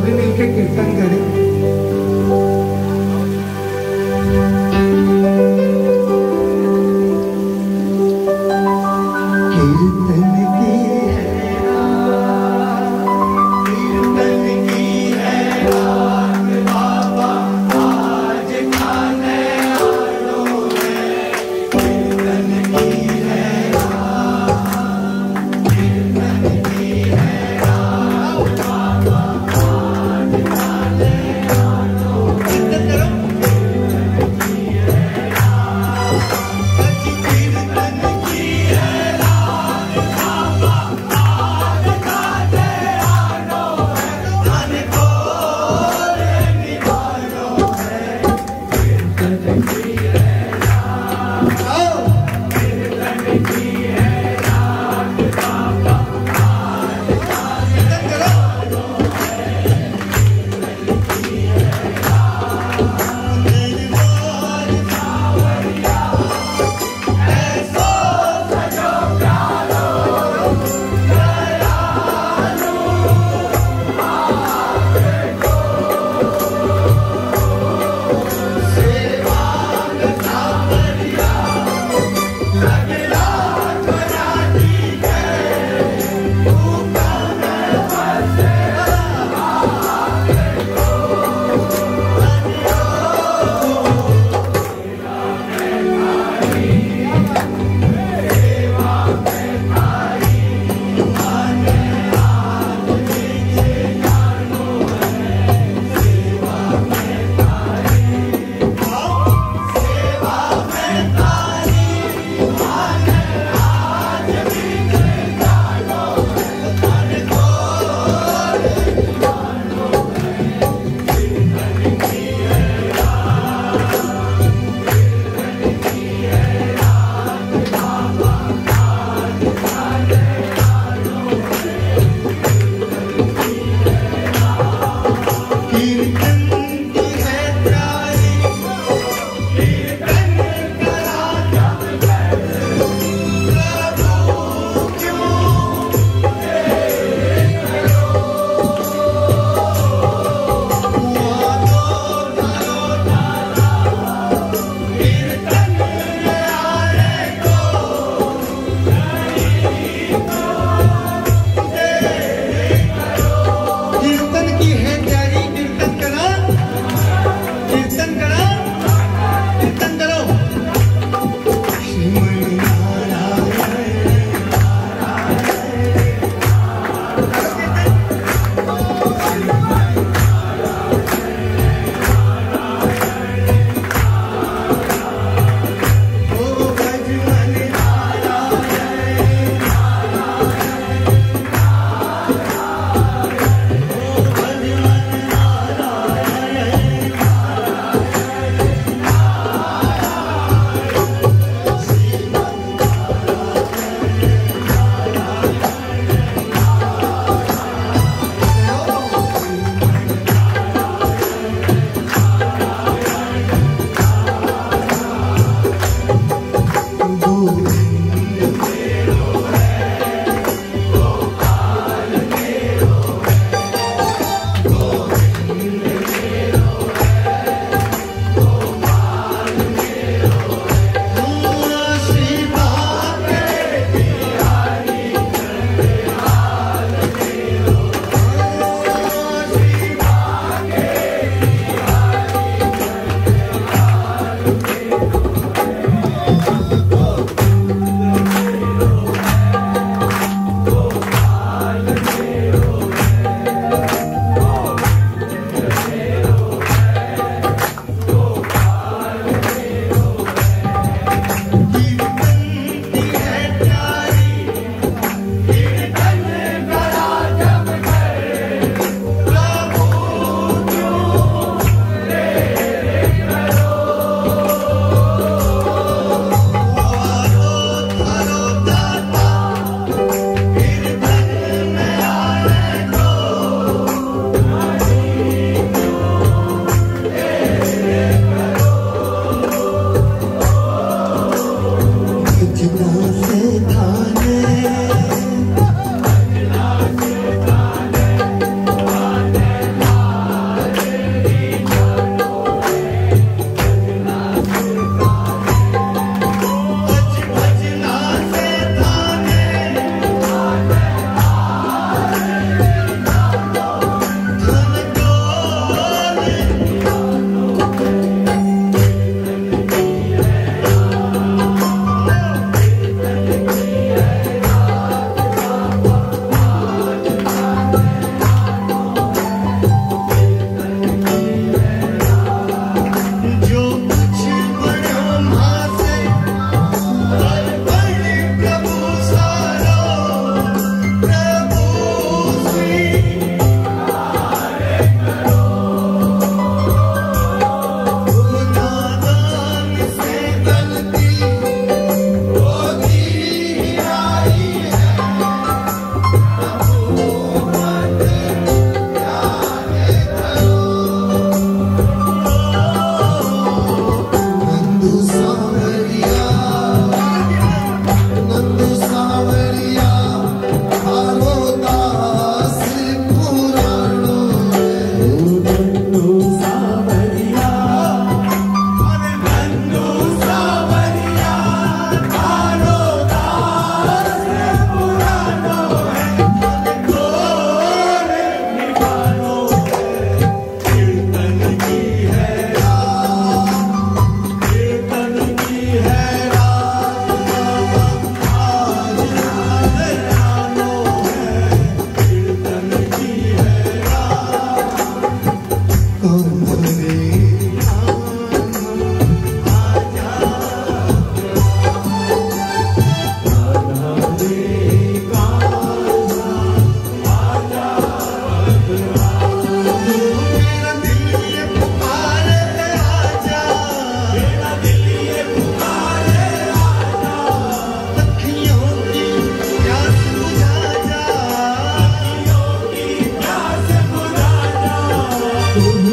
பதினேழு கேட்க இருக்காங்க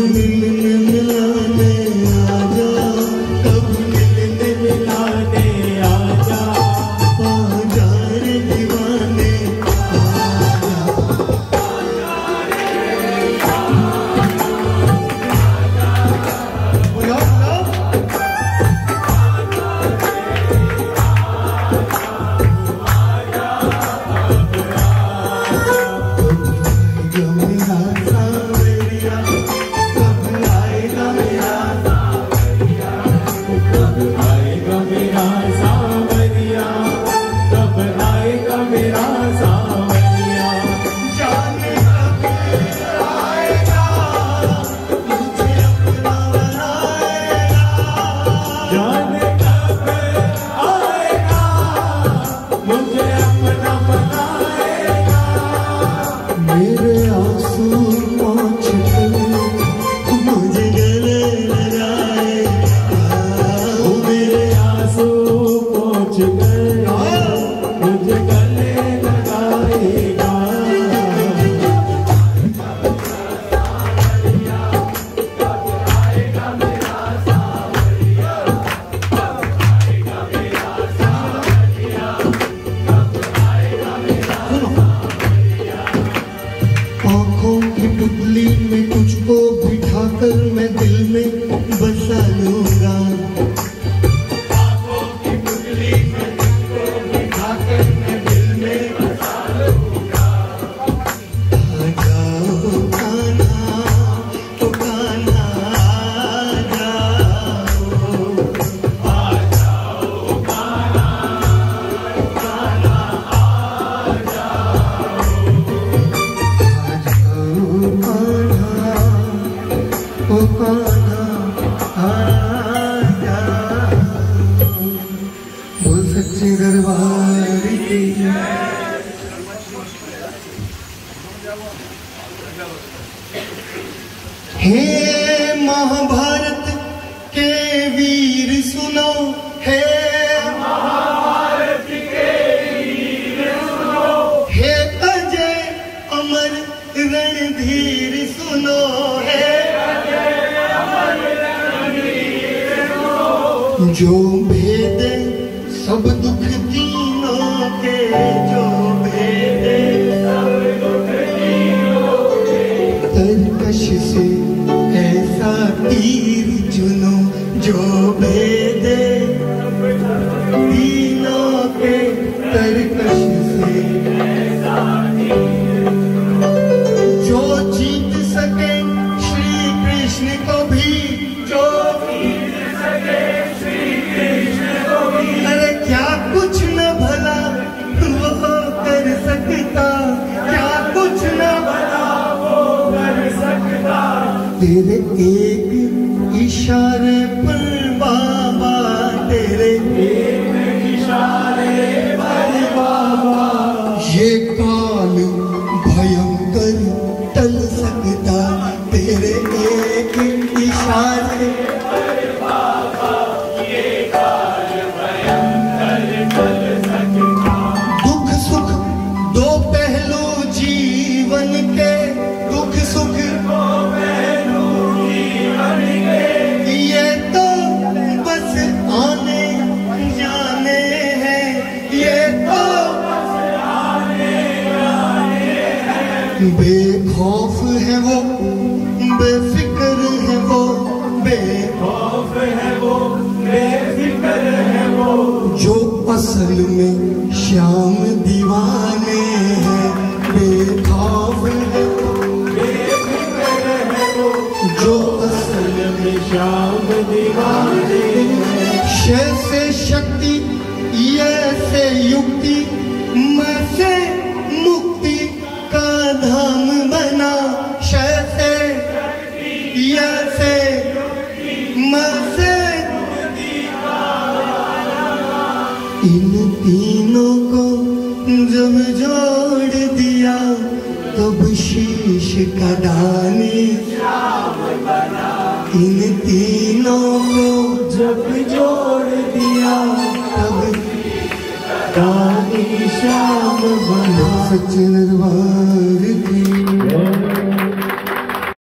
Hallelujah. जो भेद सब दुख तीनों के जो भेद सब दुख तीनों के। तरकश से तेरे एक इशारे पर बाबा तेरे। एक इशारे पर बाबा ये काल भयंकर टल सकता तेरे एक इशारे। बेखौफ है वो बेफिक्र है वो बेखौफ है वो बेफिक्र है वो। जो असल में श्याम दीवाने हैं बेखौफ है। वो बेफिक्र है वो। जो असल में श्याम दीवाने शय से शक्ति ये से युक्ति धाम बना से ये से इन तीनों को जब जोड़ दिया, तब शीश का दानी। इन तीनों को जब जोड़ दिया, तब रानी श्याम बना सच्चे दरबार की